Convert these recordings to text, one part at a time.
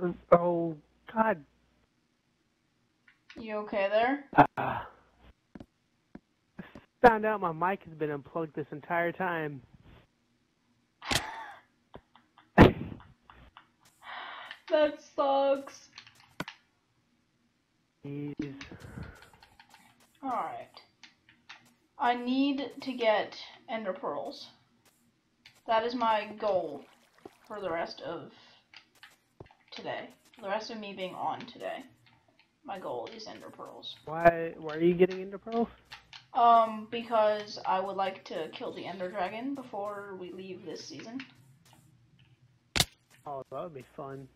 For, oh, God. You okay there? Uh, found out my mic has been unplugged this entire time. That sucks. Jeez. Alright. I need to get ender pearls. That is my goal for the rest of today. The rest of me being on today. My goal is ender pearls. Why, why are you getting ender pearls? Um, because I would like to kill the ender dragon before we leave this season. Oh, that would be fun.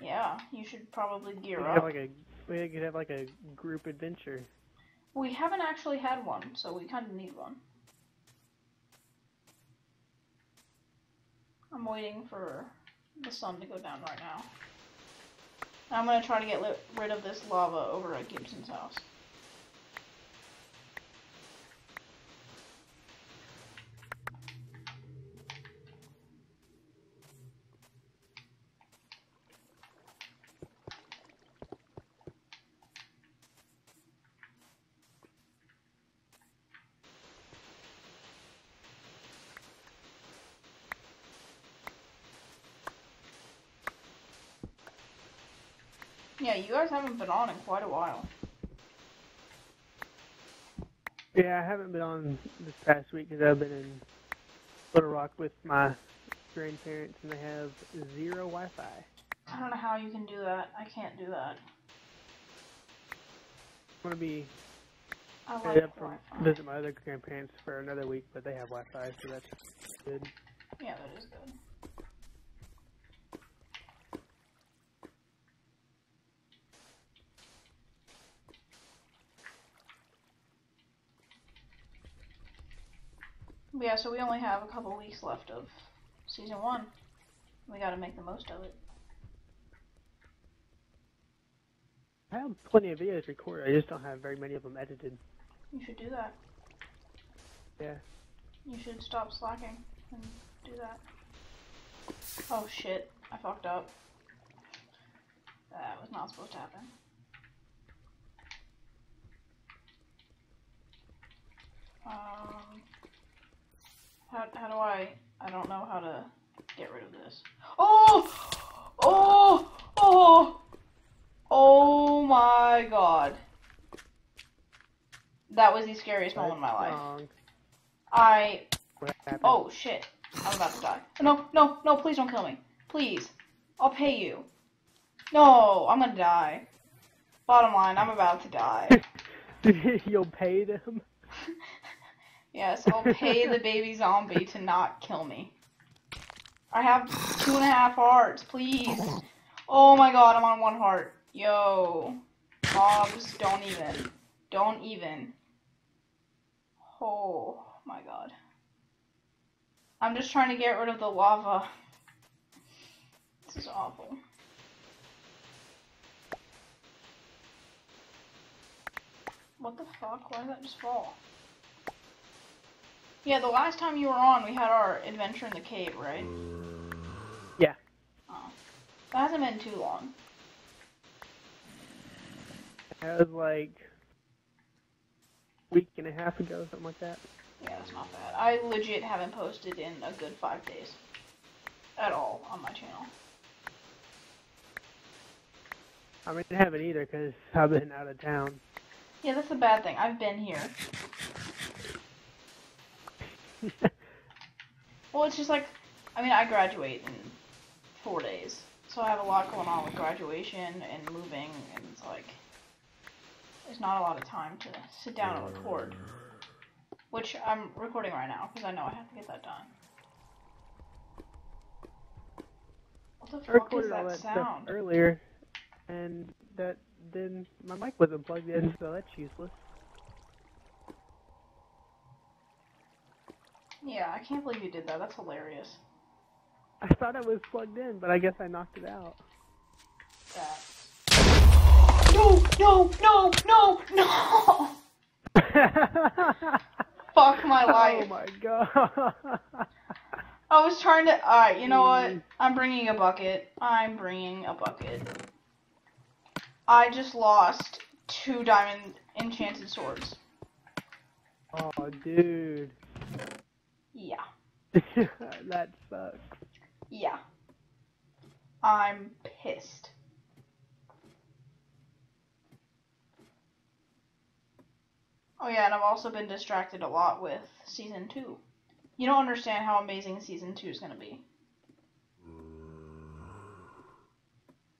Yeah, you should probably We gear could up. have like a, we could have like a group adventure. We haven't actually had one, so we kind of need one. I'm waiting for the sun to go down right now. I'm gonna try to get rid of this lava over at Gibson's house. Yeah, you guys haven't been on in quite a while. Yeah, I haven't been on this past week because I've been in Little Rock with my grandparents and they have zero Wi-Fi. I don't know how you can do that. I can't do that. I'm gonna be I like up to Wi-Fi. visit my other grandparents for another week, but they have Wi-Fi, so that's good. Yeah, that is good. Yeah, so we only have a couple weeks left of season one. We gotta make the most of it. I have plenty of videos recorded. I just don't have very many of them edited. You should do that. Yeah. You should stop slacking and do that. Oh shit, I fucked up. That was not supposed to happen. Um, how, how do I, I don't know how to get rid of this. Oh! Oh! Oh! Oh my god. That was the scariest moment in my life. I Oh shit. I'm about to die. No, no, no, please don't kill me. Please. I'll pay you. No, I'm gonna die. Bottom line, I'm about to die. You'll pay them. Yes, I'll pay the baby zombie to not kill me. I have two and a half hearts, please. Oh my god, I'm on one heart. Yo. Mobs, don't even. Don't even. Oh my god. I'm just trying to get rid of the lava. This is awful. What the fuck? Why did that just fall? Yeah, the last time you were on, we had our adventure in the cave, right? Yeah. Oh. That hasn't been too long. That was like a week and a half ago, something like that. Yeah, that's not bad. I legit haven't posted in a good five days. At all on my channel. I mean, I haven't either because I've been out of town. Yeah, that's the bad thing. I've been here. Well, it's just like, I mean, I graduate in four days. So I have a lot going on with graduation and moving, and it's like, there's not a lot of time to sit down and record. Which I'm recording right now, because I know I have to get that done. What the I fuck is that that sound? earlier, and that then my mic wasn't plugged in, so that's useless. Yeah, I can't believe you did that. That's hilarious. I thought it was plugged in, but I guess I knocked it out. That. No, no, no, no, no! Fuck my life. Oh my god. I was trying to. Alright, you know what? Mm. I'm bringing a bucket. I'm bringing a bucket. I just lost two diamond enchanted swords. Oh, dude. Yeah. that sucks. Yeah. I'm pissed. Oh yeah, and I've also been distracted a lot with season two. You don't understand how amazing season two is gonna be.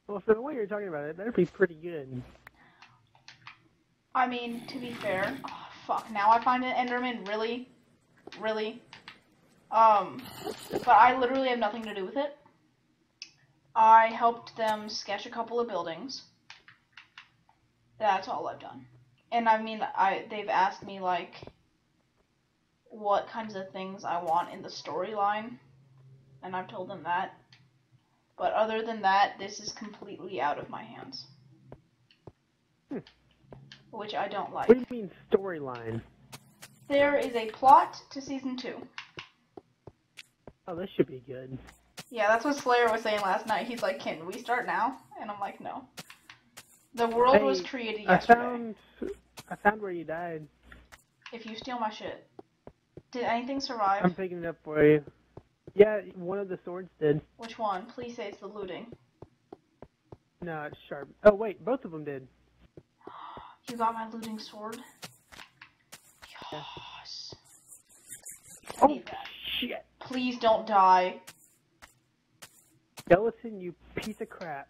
Well, for the way you're talking about it, that'd be pretty good. I mean, to be fair, oh, fuck. Now I find an Enderman really, really. Um, but I literally have nothing to do with it. I helped them sketch a couple of buildings. That's all I've done. And I mean, I they've asked me like what kinds of things I want in the storyline, and I've told them that. But other than that, this is completely out of my hands. Hmm. Which I don't like. What do you mean storyline? There is a plot to season two. Oh, this should be good. Yeah, that's what Slayer was saying last night. He's like, "Can we start now?" And I'm like, "No." The world was Hey, created I yesterday. found, I found where you died. If you steal my shit, did anything survive? I'm picking it up for you. Yeah, one of the swords did. Which one? Please say it's the looting. No, it's sharp. Oh wait, both of them did. You got my looting sword. Yes. I Oh shit, Please don't die. skeleton, you piece of crap.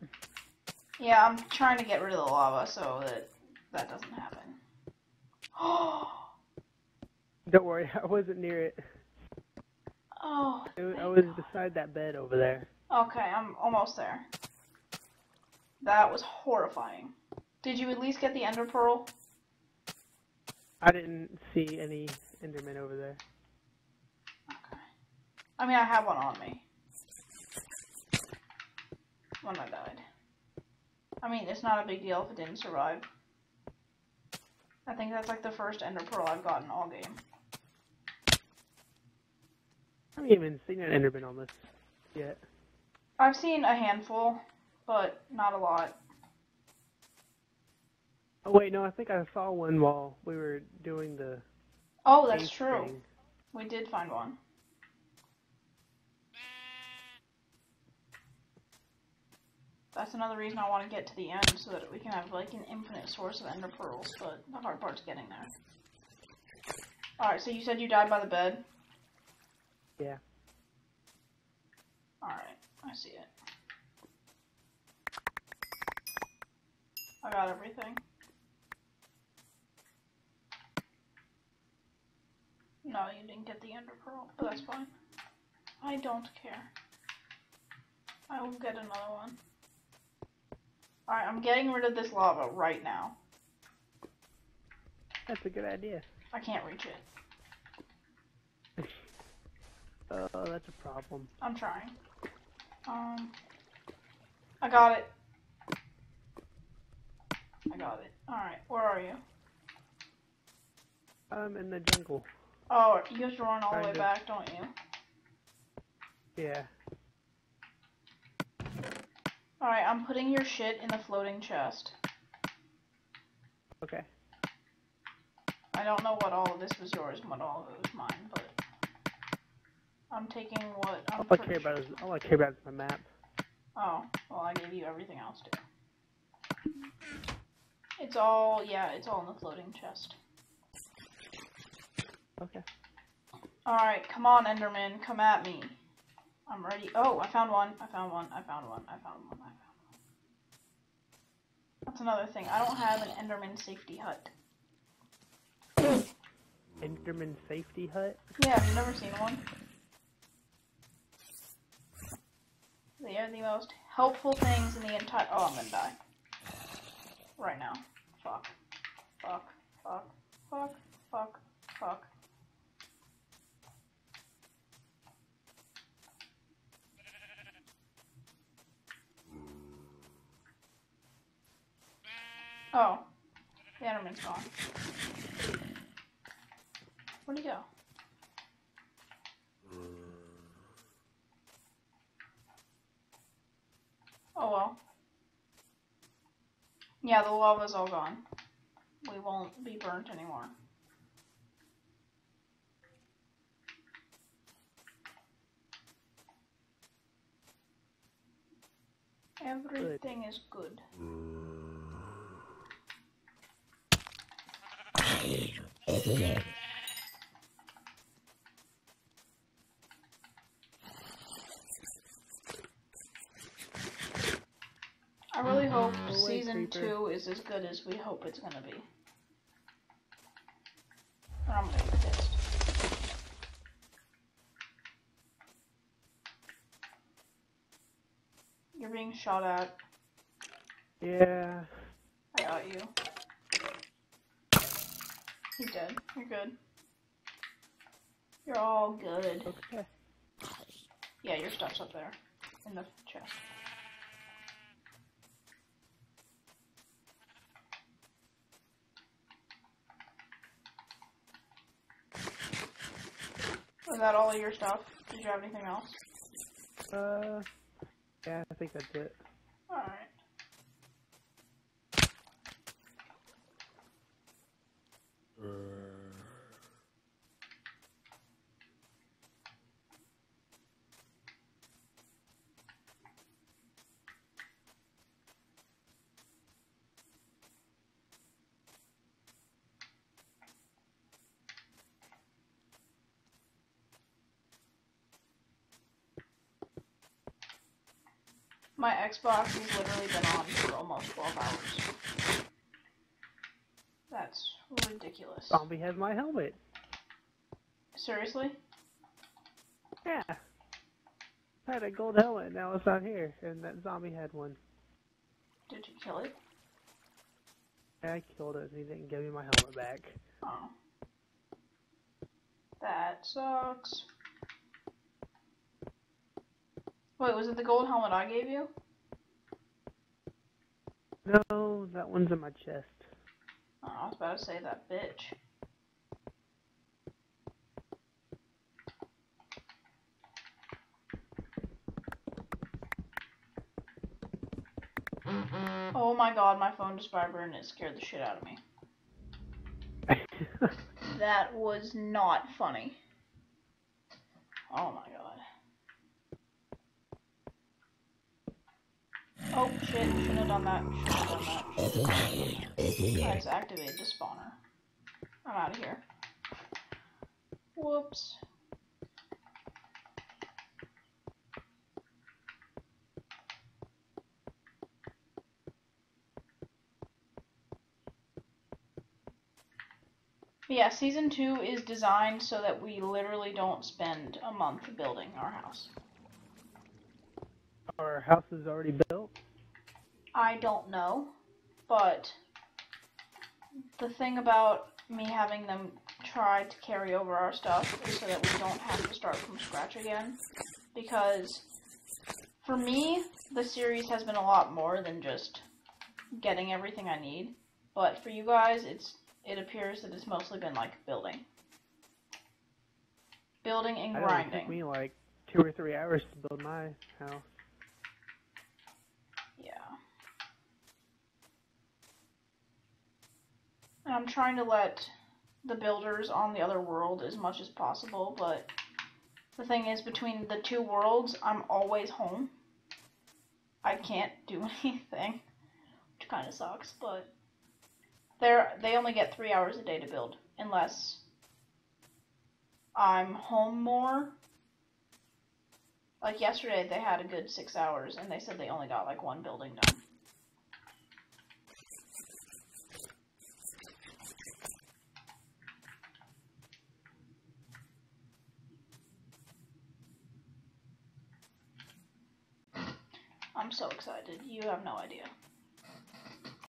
Yeah, I'm trying to get rid of the lava so that that doesn't happen. Don't worry, I wasn't near it. oh. I was- I was God. beside that bed over there. Okay, I'm almost there. That was horrifying. Did you at least get the ender pearl? I didn't see any Endermen over there. I mean, I have one on me. When I died. I mean, it's not a big deal if it didn't survive. I think that's like the first ender pearl I've gotten all game. I haven't even seen an Enderman on this yet. I've seen a handful, but not a lot. Oh wait, no, I think I saw one while we were doing the. Oh, that's true. thing. We did find one. That's another reason I want to get to the end so that we can have like an infinite source of ender pearls, but the hard part's getting there. Alright, so you said you died by the bed? Yeah. Alright, I see it. I got everything. No, you didn't get the ender pearl, but that's fine. I don't care. I will get another one. Alright, I'm getting rid of this lava right now. That's a good idea. I can't reach it. Oh, that's a problem. I'm trying. Um, I got it. I got it. Alright, where are you? I'm in the jungle. Oh, you have to run all the way back, don't you? Yeah. Alright, I'm putting your shit in the floating chest. Okay. I don't know what all of this was yours and what all of it was mine, but I'm taking what I'm All I care about is all I care about is my map. Oh, well, I gave you everything else too. It's all, yeah, it's all in the floating chest. Okay. Alright, come on, Enderman, come at me. I'm ready. Oh, I found one, I found one, I found one, I found one, I found one. That's another thing. I don't have an Enderman safety hut. Enderman safety hut. Yeah, have you never seen one? They are the most helpful things in the entire. Oh, I'm gonna die. Oh. The Enderman's gone. Where'd he go? Oh well. Yeah, the lava's all gone. We won't be burnt anymore. Everything good. is good. I really hope season creeper. two is as good as we hope it's gonna be. Or I'm gonna be pissed. You're being shot at. Yeah. I got you. He's dead. You're good. You're all good. Okay. Yeah, your stuff's up there. In the chest. Is that all of your stuff? Did you have anything else? Uh. Yeah, I think that's it. Alright. My Xbox has literally been on for almost 12 hours. That's ridiculous. Zombie has my helmet. Seriously? Yeah. I had a gold helmet, now it's not here, and that zombie had one. Did you kill it? Yeah, I killed it, and he didn't give me my helmet back. Oh. That sucks. Wait, was it the gold helmet I gave you? No, that one's in my chest. Oh, I was about to say that bitch. Oh my god, my phone just vibrated and it scared the shit out of me. That was not funny. Oh my god. Oh shit, shouldn't have done that. Shouldn't have done that. Just activated the spawner. I'm out of here. Whoops. Yeah, season two is designed so that we literally don't spend a month building our house. Our house is already built. I don't know, but the thing about me having them try to carry over our stuff is so that we don't have to start from scratch again. Because for me, the series has been a lot more than just getting everything I need. But for you guys, it's it appears that it's mostly been like building. Building and know it took me like two or three hours to build my house. Yeah. And I'm trying to let the builders on the other world as much as possible, but the thing is, between the two worlds, I'm always home. I can't do anything, which kind of sucks, but they're, they only get three hours a day to build, unless I'm home more. Like yesterday, they had a good six hours, and they said they only got like one building done. I'm so excited. You have no idea.